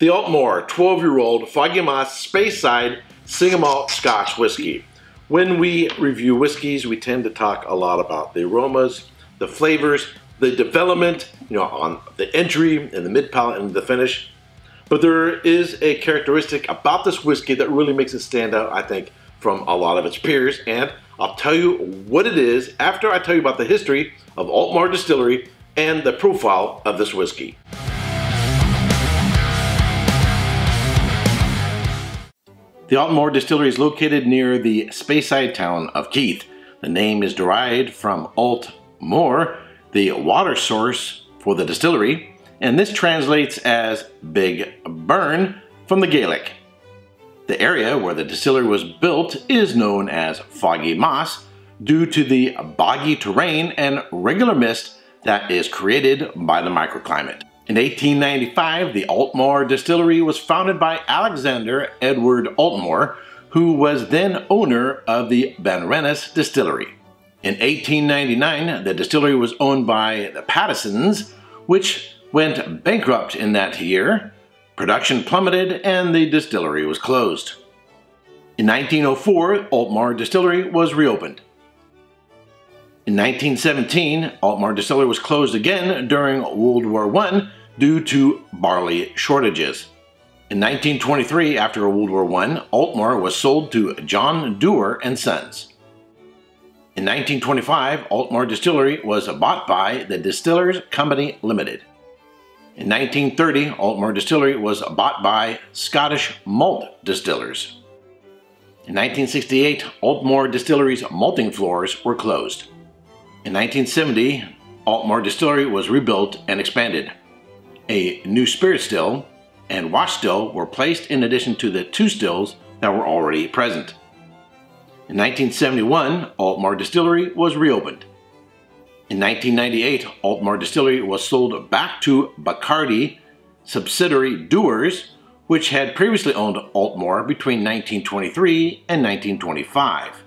The Aultmore 12-year-old Foggie Moss Speyside Single Malt Scotch Whiskey. When we review whiskeys, we tend to talk a lot about the aromas, the flavors, the development, you know, on the entry and the mid palate and the finish. But there is a characteristic about this whiskey that really makes it stand out, I think, from a lot of its peers. And I'll tell you what it is after I tell you about the history of Aultmore Distillery and the profile of this whiskey. The Aultmore Distillery is located near the Speyside town of Keith. The name is derived from Alt Moor, the water source for the distillery, and this translates as Big Burn from the Gaelic. The area where the distillery was built is known as Foggie Moss due to the boggy terrain and regular mist that is created by the microclimate. In 1895, the Aultmore Distillery was founded by Alexander Edward Aultmore, who was then owner of the Benrinnes Distillery. In 1899, the distillery was owned by the Pattisons, which went bankrupt in that year. Production plummeted and the distillery was closed. In 1904, Aultmore Distillery was reopened. In 1917, Aultmore Distillery was closed again during World War I due to barley shortages. In 1923, after World War I, Aultmore was sold to John Dewar and Sons. In 1925, Aultmore Distillery was bought by the Distillers Company Limited. In 1930, Aultmore Distillery was bought by Scottish Malt Distillers. In 1968, Aultmore Distillery's malting floors were closed. In 1970, Aultmore Distillery was rebuilt and expanded. A new spirit still and wash still were placed in addition to the two stills that were already present. In 1971, Aultmore Distillery was reopened. In 1998, Aultmore Distillery was sold back to Bacardi subsidiary Dewar's, which had previously owned Aultmore between 1923 and 1925.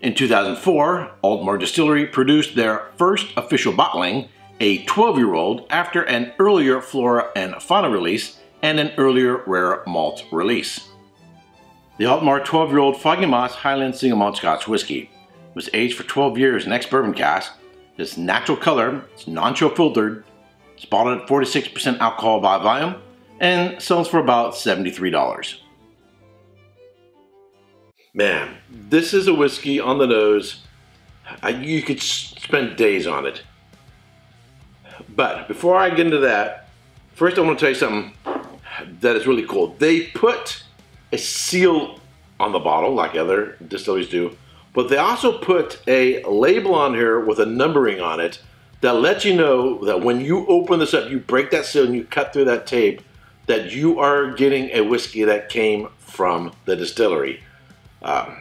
In 2004, Aultmore Distillery produced their first official bottling, a 12-year-old, after an earlier Flora and Fauna release and an earlier Rare Malt release. The Aultmore 12-year-old Foggie Moss Highland Single Malt Scotch Whiskey was aged for 12 years in ex-bourbon cask. It's natural color, it's non-chill filtered, it's bottled at 46% alcohol by volume, and sells for about $73. Man, this is a whiskey on the nose. I, you could spend days on it. But before I get into that, first I want to tell you something that is really cool. They put a seal on the bottle like other distilleries do, but they also put a label on here with a numbering on it that lets you know that when you open this up, you break that seal and you cut through that tape, that you are getting a whiskey that came from the distillery um,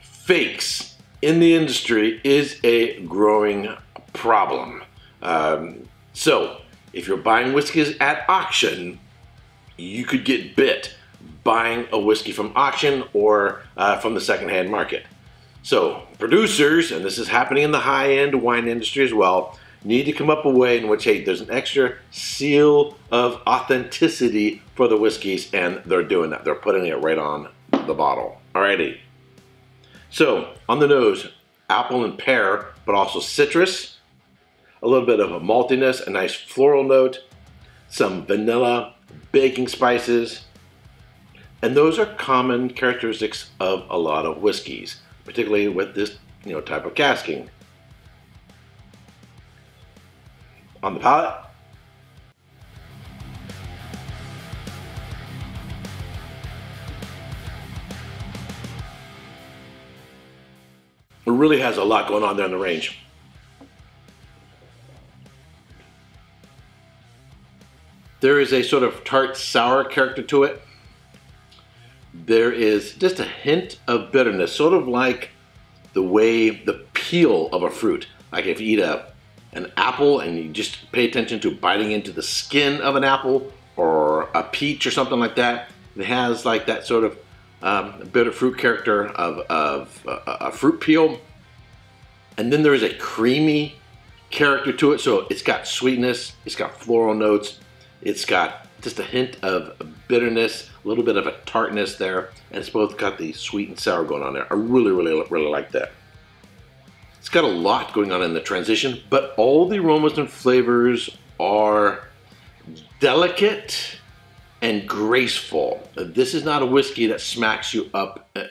fakes in the industry is a growing problem. Um, so, if you're buying whiskeys at auction, you could get bit buying a whiskey from auction or uh, from the secondhand market. So, producers, and this is happening in the high end wine industry as well, need to come up a way in which, hey, there's an extra seal of authenticity for the whiskeys, and they're doing that. They're putting it right on the bottle. Alrighty. So, on the nose, apple and pear, but also citrus, a little bit of a maltiness, a nice floral note, some vanilla, baking spices, and those are common characteristics of a lot of whiskeys, particularly with this you know type of casking. On the palate, It really has a lot going on there in the range. There is a sort of tart sour character to it. There is just a hint of bitterness, sort of like the way the peel of a fruit. Like if you eat a, an apple and you just pay attention to biting into the skin of an apple or a peach or something like that. It has like that sort of um, bitter fruit character of, of uh, a fruit peel. And then there is a creamy character to it. So it's got sweetness, it's got floral notes, it's got just a hint of bitterness, a little bit of a tartness there, and it's both got the sweet and sour going on there. I really, really, really like that. It's got a lot going on in the transition, but all the aromas and flavors are delicate and graceful. This is not a whiskey that smacks you up uh,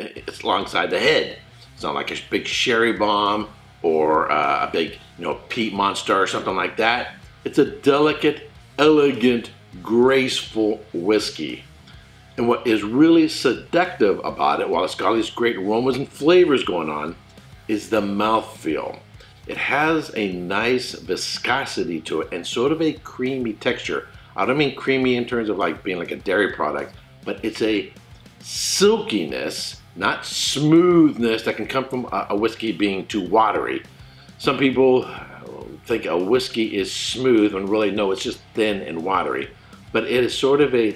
alongside the head. It's not like a big sherry bomb or uh, a big, you know, peat monster or something like that. It's a delicate, elegant, graceful whiskey. And what is really seductive about it, while it's got all these great aromas and flavors going on, is the mouthfeel. It has a nice viscosity to it and sort of a creamy texture. I don't mean creamy in terms of like being like a dairy product, but it's a silkiness, not smoothness that can come from a, whiskey being too watery. Some people think a whiskey is smooth when really no, it's just thin and watery. But it is sort of a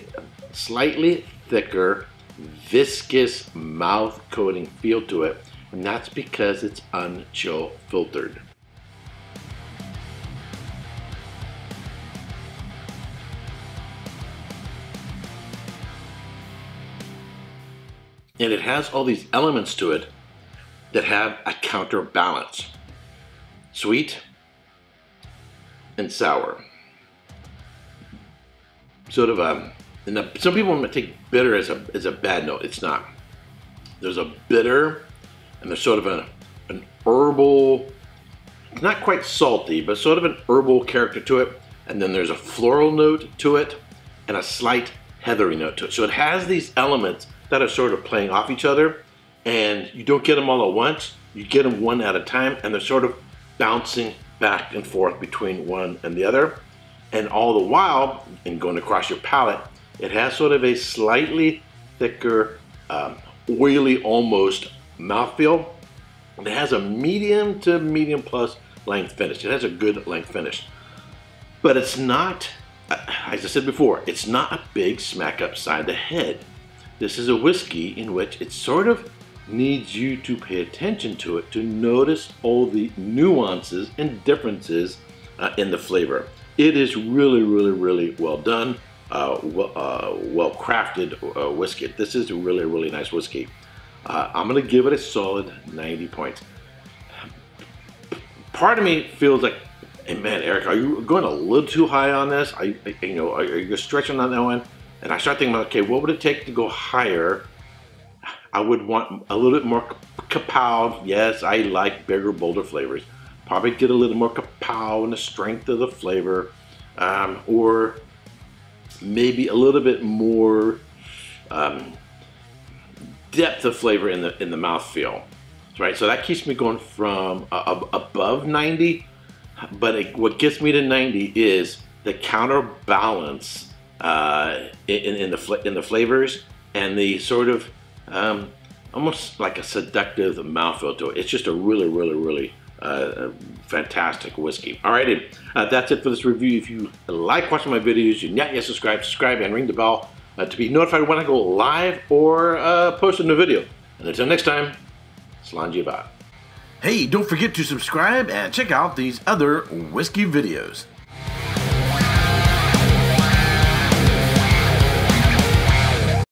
slightly thicker, viscous mouth coating feel to it and that's because it's unchill filtered. And it has all these elements to it that have a counterbalance. Sweet and sour. Sort of a, and some people might take bitter as a, as a bad note. It's not. There's a bitter and there's sort of a, an herbal, not quite salty, but sort of an herbal character to it. And then there's a floral note to it and a slight heathery note to it. So it has these elements that are sort of playing off each other and you don't get them all at once. You get them one at a time and they're sort of bouncing back and forth between one and the other. And all the while, in going across your palate, it has sort of a slightly thicker, um, oily almost mouthfeel. It has a medium to medium plus length finish. It has a good length finish. But it's not, as I said before, it's not a big smack upside the head. This is a whiskey in which it's sort of needs you to pay attention to it to notice all the nuances and differences uh, in the flavor. It is really, really, really well done, uh, well, uh, well crafted uh, whiskey. This is a really, really nice whiskey. Uh, I'm to give it a solid 90 points. Part of me feels like, hey man, Erik, are you going a little too high on this? Are you, know, are you stretching on that one? And I start thinking okay, what would it take to go higher? I would want a little bit more kapow. Yes, I like bigger, bolder flavors. Probably get a little more kapow in the strength of the flavor. Um, or maybe a little bit more um, depth of flavor in the in the mouthfeel, right? So that keeps me going from uh, above 90, but it, what gets me to 90 is the counterbalance uh, in, in the in the flavors and the sort of um, almost like a seductive mouthfeel to it. It's just a really, really, really uh, fantastic whiskey. Alrighty, uh, that's it for this review. If you like watching my videos, you're not yet subscribed, subscribe and ring the bell uh, to be notified when I go live or uh, post a new video. And until next time, Slainte Hey, don't forget to subscribe and check out these other whiskey videos.